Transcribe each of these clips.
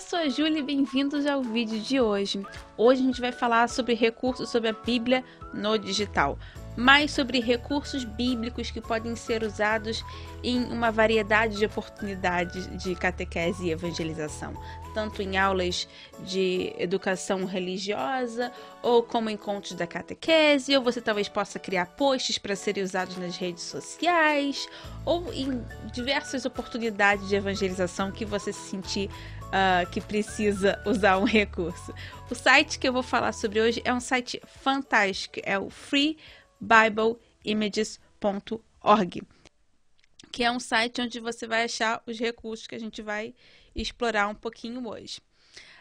eu sou a Júlia e bem-vindos ao vídeo de hoje. Hoje a gente vai falar sobre recursos sobre a Bíblia no digital, mais sobre recursos bíblicos que podem ser usados em uma variedade de oportunidades de catequese e evangelização, tanto em aulas de educação religiosa ou como encontros da catequese, ou você talvez possa criar posts para serem usados nas redes sociais, ou em diversas oportunidades de evangelização que você se sentir Uh, que precisa usar um recurso. O site que eu vou falar sobre hoje é um site fantástico, é o freebibleimages.org, que é um site onde você vai achar os recursos que a gente vai explorar um pouquinho hoje.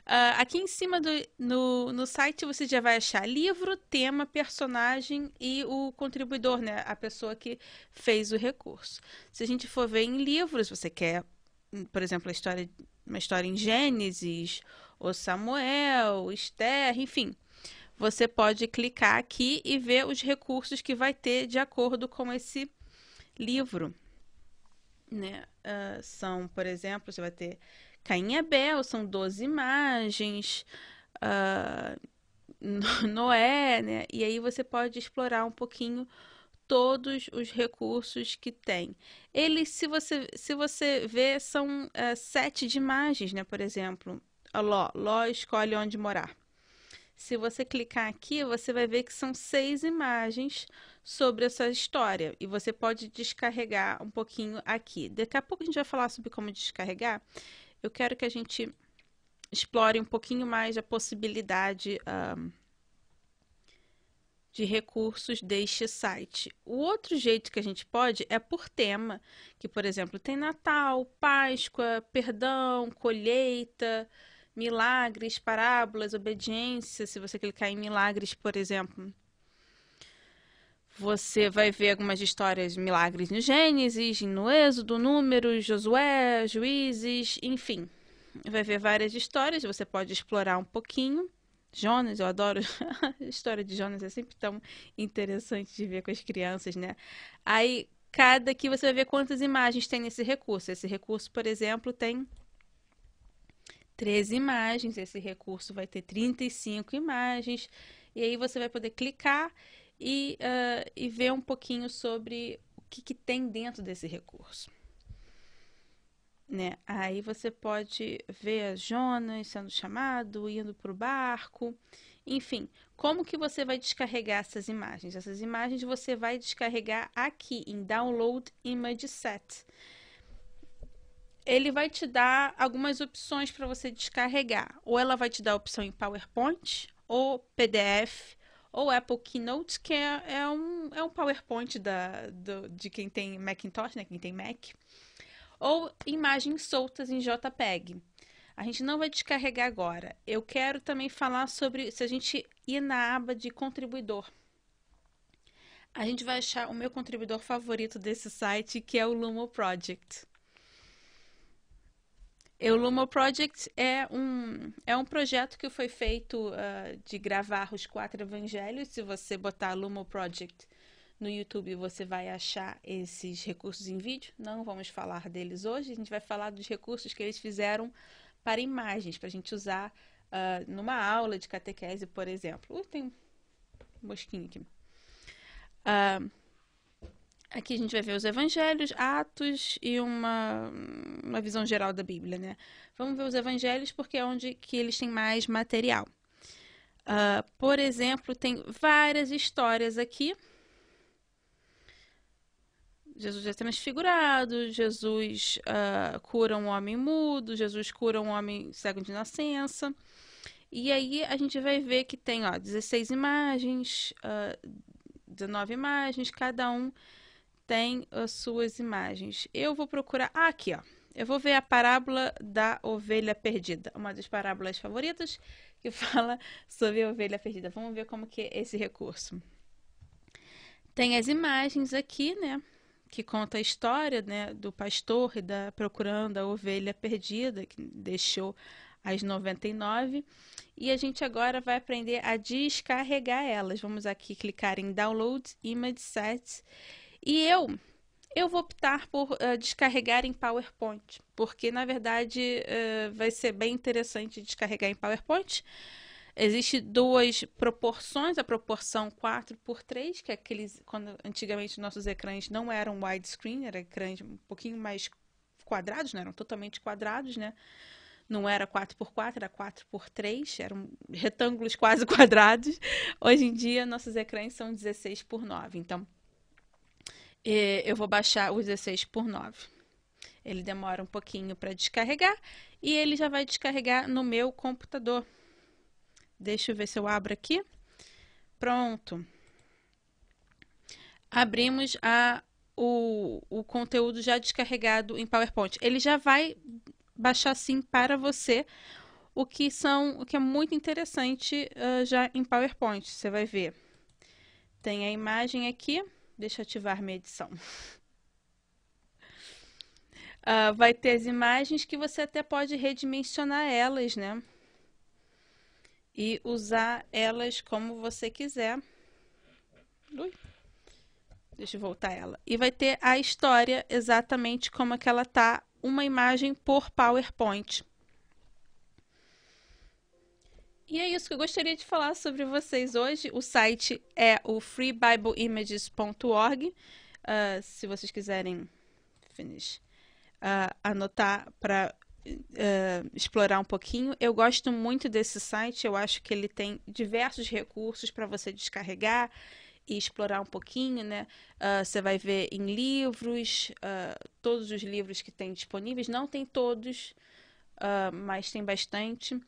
Uh, aqui em cima do, no, no site você já vai achar livro, tema, personagem e o contribuidor, né? A pessoa que fez o recurso. Se a gente for ver em livros, você quer, por exemplo, a história uma história em Gênesis, ou Samuel, Esther, enfim. Você pode clicar aqui e ver os recursos que vai ter de acordo com esse livro. Né? Uh, são, por exemplo, você vai ter Caim e Abel, são 12 imagens, uh, Noé, né? E aí você pode explorar um pouquinho todos os recursos que tem. Eles, se você, se você vê, são é, sete de imagens, né? Por exemplo, Ló, Ló escolhe onde morar. Se você clicar aqui, você vai ver que são seis imagens sobre essa história e você pode descarregar um pouquinho aqui. Daqui a pouco a gente vai falar sobre como descarregar. Eu quero que a gente explore um pouquinho mais a possibilidade um, de recursos deste site. O outro jeito que a gente pode é por tema, que por exemplo tem Natal, Páscoa, perdão, colheita, milagres, parábolas, obediência. Se você clicar em milagres, por exemplo, você vai ver algumas histórias milagres no Gênesis, no Êxodo, Números, Josué, Juízes, enfim. Vai ver várias histórias, você pode explorar um pouquinho. Jonas, eu adoro a história de Jonas, é sempre tão interessante de ver com as crianças, né? Aí, cada que você vai ver quantas imagens tem nesse recurso. Esse recurso, por exemplo, tem 13 imagens, esse recurso vai ter 35 imagens, e aí você vai poder clicar e, uh, e ver um pouquinho sobre o que, que tem dentro desse recurso né? Aí você pode ver Jonas sendo chamado, indo para o barco, enfim, como que você vai descarregar essas imagens? Essas imagens você vai descarregar aqui em Download Image Set. Ele vai te dar algumas opções para você descarregar. Ou ela vai te dar a opção em PowerPoint, ou PDF, ou Apple Keynote, que é, é um, é um PowerPoint da, do, de quem tem Macintosh, né? Quem tem Mac ou imagens soltas em JPEG. A gente não vai descarregar agora. Eu quero também falar sobre se a gente ir na aba de contribuidor. A gente vai achar o meu contribuidor favorito desse site, que é o Lumo Project. O Lumo Project é um, é um projeto que foi feito uh, de gravar os quatro evangelhos. Se você botar Lumo Project no YouTube você vai achar esses recursos em vídeo. Não vamos falar deles hoje. A gente vai falar dos recursos que eles fizeram para imagens, para a gente usar uh, numa aula de catequese, por exemplo. Uh, tem um mosquinho aqui. Uh, aqui a gente vai ver os evangelhos, Atos e uma, uma visão geral da Bíblia, né? Vamos ver os evangelhos porque é onde que eles têm mais material. Uh, por exemplo, tem várias histórias aqui Jesus é transfigurado, Jesus uh, cura um homem mudo, Jesus cura um homem cego de nascença. E aí a gente vai ver que tem ó, 16 imagens, uh, 19 imagens, cada um tem as suas imagens. Eu vou procurar. Ah, aqui, ó. Eu vou ver a parábola da ovelha perdida, uma das parábolas favoritas que fala sobre a ovelha perdida. Vamos ver como que é esse recurso. Tem as imagens aqui, né? que conta a história né, do pastor e da procurando a ovelha perdida, que deixou as 99. E a gente agora vai aprender a descarregar elas. Vamos aqui clicar em Download Image Set. E eu Eu vou optar por uh, descarregar em PowerPoint, porque na verdade uh, vai ser bem interessante descarregar em PowerPoint. Existem duas proporções, a proporção 4 por 3, que é aqueles quando antigamente nossos ecrãs não eram widescreen, eram ecrãs um pouquinho mais quadrados, não eram totalmente quadrados, né? Não era 4 por 4, era 4 por 3, eram retângulos quase quadrados. Hoje em dia nossos ecrãs são 16 por 9. Então, eu vou baixar o 16 por 9. Ele demora um pouquinho para descarregar e ele já vai descarregar no meu computador. Deixa eu ver se eu abro aqui. Pronto. Abrimos a, o, o conteúdo já descarregado em PowerPoint. Ele já vai baixar sim para você o que são o que é muito interessante uh, já em PowerPoint. Você vai ver. Tem a imagem aqui. Deixa eu ativar minha edição. Uh, vai ter as imagens que você até pode redimensionar elas, né? E usar elas como você quiser. Ui. Deixa eu voltar ela. E vai ter a história exatamente como é que ela tá, uma imagem por PowerPoint. E é isso que eu gostaria de falar sobre vocês hoje. O site é o freebibleimages.org. Uh, ah, se vocês quiserem finish, uh, anotar para uh, explorar um pouquinho. Eu gosto muito desse site. Eu acho que ele tem diversos recursos para você descarregar e explorar um pouquinho, né? você vai ver em livros, todos os livros que tem disponíveis. Não tem todos, mas tem bastante.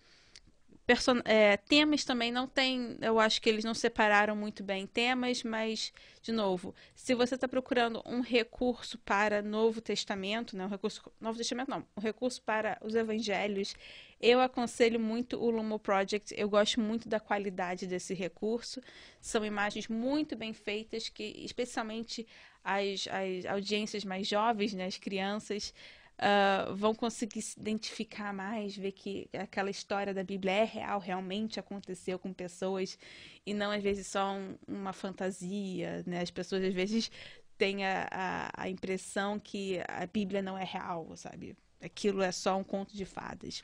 É, temas também não tem, eu acho que eles não separaram muito bem temas, mas, de novo, se você está procurando um recurso para Novo Testamento, né, um recurso, Novo Testamento não, um recurso para os evangelhos, eu aconselho muito o Lumo Project, eu gosto muito da qualidade desse recurso, são imagens muito bem feitas, que especialmente as, as audiências mais jovens, né, as crianças, uh, vão conseguir se identificar mais, ver que aquela história da Bíblia é real, realmente aconteceu com pessoas e não às vezes só um, uma fantasia, né? As pessoas às vezes têm a, a, a impressão que a Bíblia não é real, sabe? Aquilo é só um conto de fadas.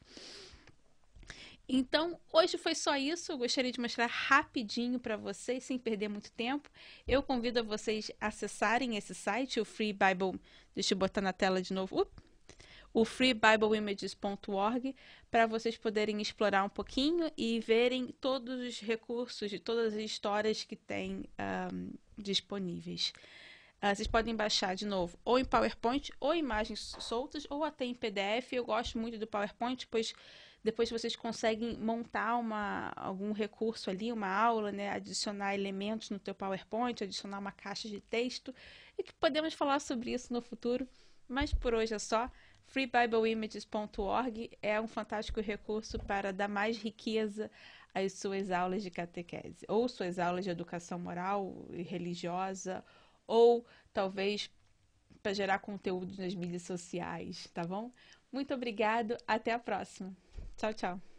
Então, hoje foi só isso. Eu gostaria de mostrar rapidinho para vocês, sem perder muito tempo. Eu convido a vocês a acessarem esse site, o Free Bible. Deixa eu botar na tela de novo. Uh, o freebibleimages.org para vocês poderem explorar um pouquinho e verem todos os recursos e todas as histórias que tem um, disponíveis. Uh, vocês podem baixar de novo ou em PowerPoint ou imagens soltas ou até em PDF. Eu gosto muito do PowerPoint, pois depois vocês conseguem montar uma, algum recurso ali, uma aula, né, adicionar elementos no teu PowerPoint, adicionar uma caixa de texto e que podemos falar sobre isso no futuro. Mas por hoje é só freebibleimages.org é um fantástico recurso para dar mais riqueza às suas aulas de catequese, ou suas aulas de educação moral e religiosa, ou talvez para gerar conteúdo nas mídias sociais, tá bom? Muito obrigado, até a próxima. Tchau, tchau.